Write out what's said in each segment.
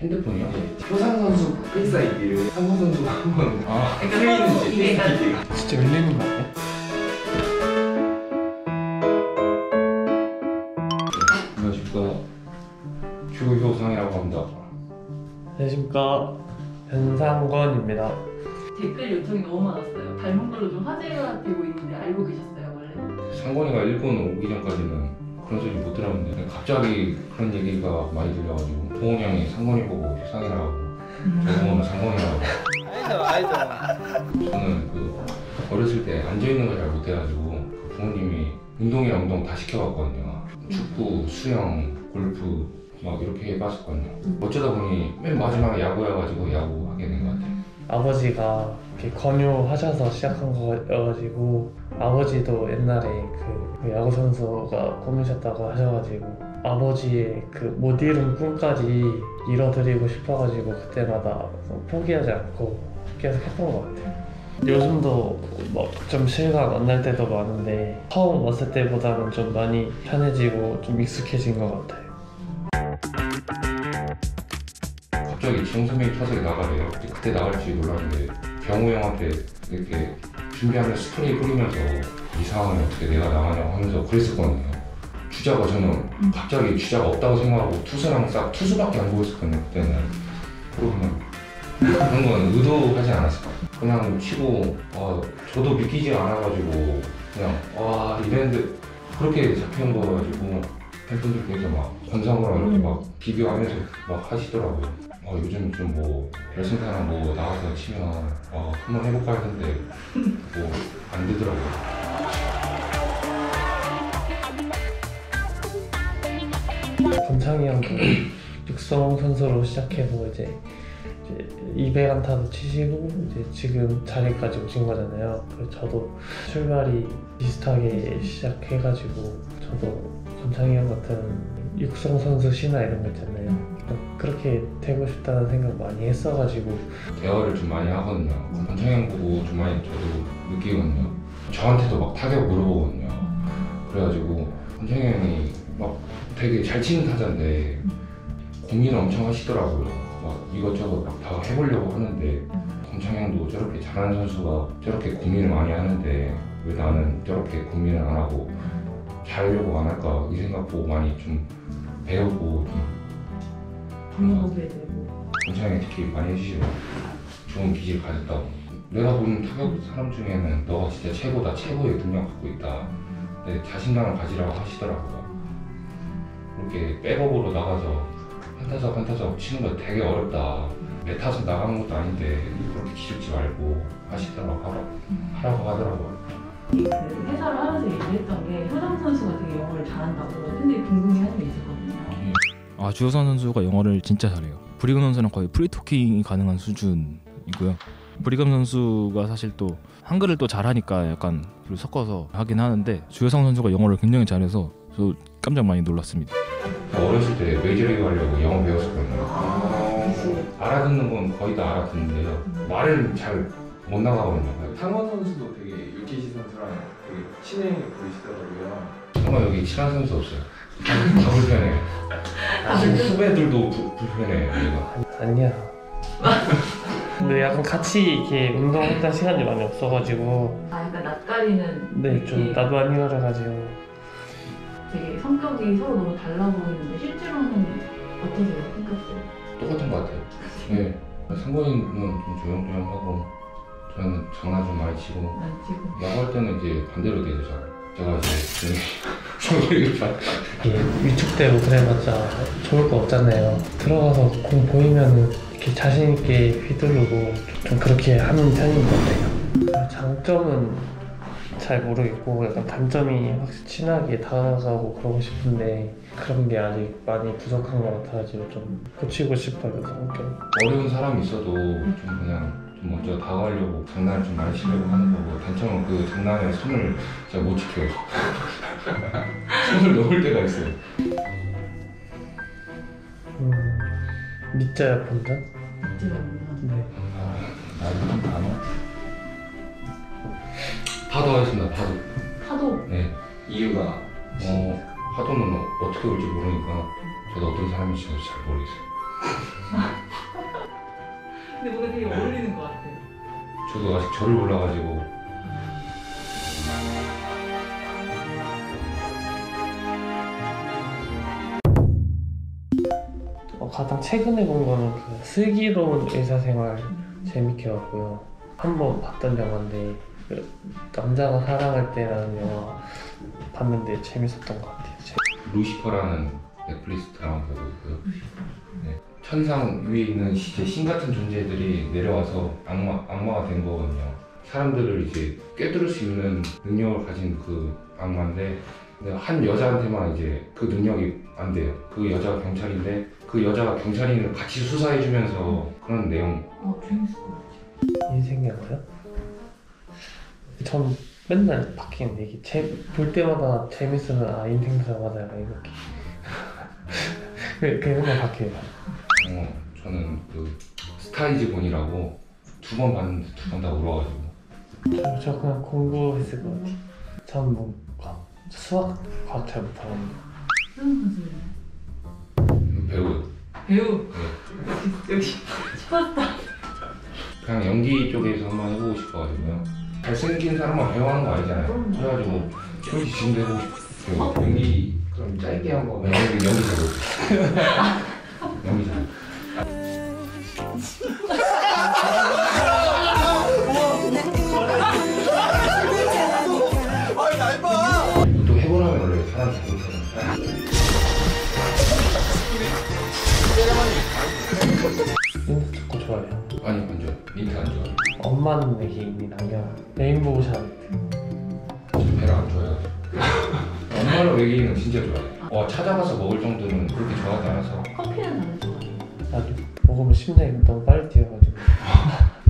핸드폰이요? 효상 선수 Face ID를 상권 선수가 한번 아 서로 이게 진짜 열리는 거 아니야? 안녕하십니까 주효상이라고 합니다 안녕하십니까 변상권입니다. 댓글 요청이 너무 많았어요. 닮은 걸로 좀 화제가 되고 있는데 알고 계셨어요 원래? 상권이가 일군 오기 전까지는 그런 소리 못 들었는데 갑자기 그런 얘기가 많이 들려가지고 동훈이 형이 상권이 보고 효상이라고 저동훈은 상권이라고. 알죠 알죠. 저는 그 어렸을 때 앉아있는 걸 잘 못해가지고 그 부모님이 운동이랑 운동 다 시켜봤거든요. 축구, 수영, 골프 막 이렇게 해봤었거든요. 어쩌다 보니 맨 마지막에 야구여가지고 야구 하게 된 것 같아요 아버지가 이렇게 권유하셔서 시작한 거여가지고 아버지도 옛날에 그 야구 선수가 꿈이셨다고 하셔가지고 아버지의 그 못 이룬 꿈까지 이뤄드리고 싶어가지고 그때마다 포기하지 않고 계속 했던 것 같아요. 요즘도 막좀 실감 안 날 때도 많은데 처음 왔을 때보다는 좀 많이 편해지고 좀 익숙해진 것 같아요. 갑자기 선배님 타석에 나가래요. 그때 나갈지 몰랐는데 병우 형한테 이렇게 준비하면 스프레이 뿌리면서 이 상황에 어떻게 내가 나가냐고 하면서 그랬었거든요. 주자가 저는 갑자기 주자가 없다고 생각하고 투수랑 싹 투수밖에 안 보였었거든요 그때는. 그러면 그런 건 의도하지 않았어요. 그냥 치고 아, 저도 믿기지가 않아가지고 그냥 와 이랬는데 그렇게 잡혀온 거가지고 팬분들께서 막 권상우랑 이렇게 막 비교하면서 막 하시더라고요 어, 요즘 좀뭐 결승타나 뭐 나와서 치면 어, 한번 해볼까 했는데 뭐 안 되더라고요 권창희 형도 육성 선수로 시작해서 이제, 이제 200 안타도 치시고 이제 지금 자리까지 오신 거잖아요. 그래서 저도 출발이 비슷하게 시작해가지고 저도 권창희 형 같은 육성 선수 신화 이런 거 있잖아요. 그렇게 되고 싶다는 생각 많이 했어가지고. 대화를 좀 많이 하거든요. 권창현 보고 좀 많이 저도 느끼거든요. 저한테도 막 타격 물어보거든요. 그래가지고 형이 막 되게 잘 치는 타자인데 고민을 엄청 하시더라고요. 막 이것저것 막 다 해보려고 하는데 권창현도 저렇게 잘하는 선수가 저렇게 고민을 많이 하는데 왜 나는 저렇게 고민을 안 하고 잘하려고 안 할까 이 생각 보고 많이 좀 배우고 좀 동료보게 되고. 권창이 특히 많이 해주시고 좋은 기질 가졌다고. 내가 본 타격 사람 중에는 너가 진짜 최고다 최고의 능력 갖고 있다. 네, 자신감을 가지라고 하시더라고요 그렇게 백업으로 나가서 한 타석 한 타석 치는 거 되게 어렵다. 내 타석 나가는 것도 아닌데 그렇게 기죽지 말고 하시더라고 하라, 하라고 하더라고요 아 주호선 선수가 영어를 진짜 잘해요. 브리금 선수는 거의 프리토킹이 가능한 수준이고요. 브리금 선수가 사실 또 한글을 또 잘하니까 약간 를 섞어서 하긴 하는데 주효상 선수가 영어를 굉장히 잘해서 저 깜짝 많이 놀랐습니다. 어렸을 때 메이저리그 하려고 영어 배웠었거든요 그치. 알아듣는 건 거의 다 알아듣는데요 말은 잘못 나가거든요 상원 선수도 되게 유키시 선수랑 되게 친해 보이시더라고요. 정말 여기 친한 선수 없어요. 다 불편해요. 후배들도 부- 불편해요. 아니야. 근데 약간 같이 이렇게 운동했던 시간이 많이 없어가지고 아 약간 낯가리는 네좀 이렇게 나도 안 이어져가지고 되게 성격이 서로 너무 달라 보이는데 실제로는 어떠세요? 성격도? 똑같은 것 같아요. 네. 상권이는 좀 조용조용하고, 저는 장난 좀 많이 치고, 난 지금 야구할 때는 이제 반대로 되죠, 잘. 제가 이제 이게 위축되고 그래봤자 좋을 거 없잖아요. 들어가서 공 보이면은 이렇게 자신 있게 휘두르고 좀 그렇게 하는 편인 것 같아요. 장점은 잘 모르겠고 약간 단점이 확실히 친하게 다가가고 그러고 싶은데 그런 게 아직 많이 부족한 것 같아가지고 좀 고치고 싶어요 성격. 어려운 사람이 있어도 좀 그냥 좀 먼저 다가가려고 장난을 좀 많이 치려고 하는 거고, 단점은 그 장난에 손을 제가 못 지켜요. 손을 넘을 때가 있어요. 음, 밑자야 본다? 네. 아, 나는 단어? 파도 하겠습니다, 파도. 파도 네. 이유가 어, 파도는 어떻게 올지 모르니까 저도 어떤 사람인지 잘 모르겠어요. 근데 뭔가 되게 어울리는 것 같아. 저도 아직 절을 몰라가지고 어, 가장 최근에 본 거는 그 슬기로운 의사생활 재밌게 봤고요. 한 번 봤던 영화인데 그 남자가 사랑할 때라는 영화 봤는데 재밌었던 것 같아요. 재- 루시퍼라는 넷플릭스 드라마 보고 있고요. 네. 천상 위에 있는 시- 신 같은 존재들이 내려와서 악마, 악마가 된 거거든요. 사람들을 이제 꿰뚫을 수 있는 능력을 가진 그 악마인데 한 여자한테만 이제 그 능력이 안 돼요. 그 여자가 경찰인데 그 여자가 경찰인을 같이 수사해주면서 그런 내용 어, 재밌을 것 같아. 인생 영화요? 전 맨날 바뀌는 얘기 제, 볼 때마다 재밌으면 아 인생 영화다 약간 이렇게 그, 그 맨날 바뀌어요. 어, 저는 그 Star Is Born이라고 두 번 봤는데 두 번 다 울어가지고 저, 저 그냥 공부했을 것 같아요. 전 뭐 수학, 과학 잘 못하거든요. 수영 선수는 배우 배우. 네. 역시 역시 슈퍼스타. 그냥 연기 쪽에서 한번 해보고 싶어가지고요. 잘생긴 사람만 배우하는 거 아니잖아요. 그래가지고 솔직히 지금도 해보고 싶어요. 연기 그럼 짧게 한번 연기 연기 잘 연기 잘. 민트 안 좋아해요. 엄마는 내게 이미 남겨 레인보우 샤저 배를 안 좋아해가지고. 엄마는 외계인은 진짜 좋아해요. 와 찾아가서 먹을 정도는 그렇게 좋아하지 않아서 커피는 다른 좋아해. 나도 먹으면 심장이 너무 빨리 뛰어가지고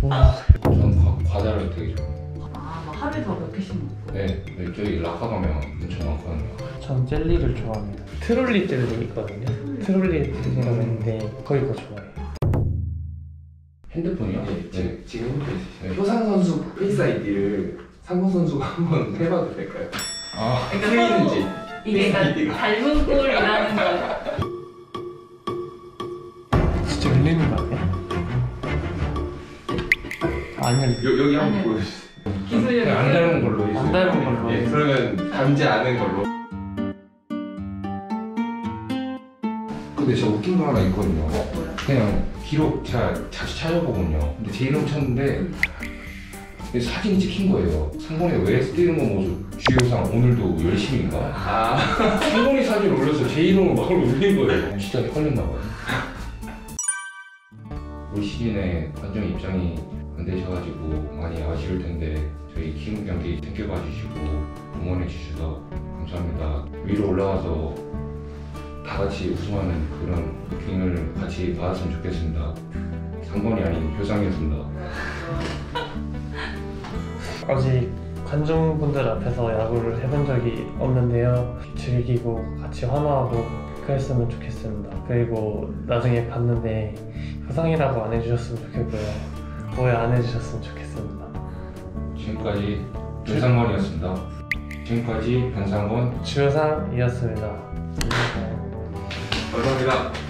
와, 전 과, 과자를 되게 좋아해요. 아, 막 하루에 더 몇 개씩 먹고. 네, 네, 저희 라카 가면 엄청 많거든요. 전 젤리를 좋아합니다. 트롤리 젤리 있거든요. 트롤리 젤리가 있는데 거의 거 좋아해요. 핸드폰이요? 네, 지금, 지금 핸드폰 네. 있으시죠? 효상 선수 Face ID를 상권 선수가 한번 해봐도 될까요? 아, 뚫리는지 이게 그러니까 닮은 꼴이라는 거. 진짜 열리는 거 아니야? 안 열려. 여, 여기 한번. 보여주세요. 기술력이. 그냥 안 닮은 걸로 안. 닮은 걸로. 예, 그러면 닮지 않은 걸로. 근데 저 웃긴 거 하나 있거든요. 그냥 기록 제가 자주 찾아보거든요. 근데 제 이름 쳤는데 이 사진이 찍힌 거예요. 상권에 왜 뛰는 거 모습 주요상 오늘도 열심히인가? 아, 상권이 사진 올려서 제 이름을 막 올린 거예요. 진짜 헷갈렸나 봐요. 올 시즌에 관중 입장이 안 되셔가지고 많이 아쉬울 텐데 저희 키움 경기 챙겨봐 주시고 응원해 주셔서 감사합니다. 위로 올라가서 다 같이 우승하는 그런 기운을 같이 받았으면 좋겠습니다. 상권이 아닌 효상이었습니다. 아직 관중분들 앞에서 야구를 해본 적이 없는데요. 즐기고 같이 환호하고 그랬으면 좋겠습니다. 그리고 나중에 봤는데 효상이라고 안 해주셨으면 좋겠고요. 오해 안 해주셨으면 좋겠습니다. 지금까지 변상권이었습니다. 지금까지 변상권 주효상이었습니다. 감사합니다.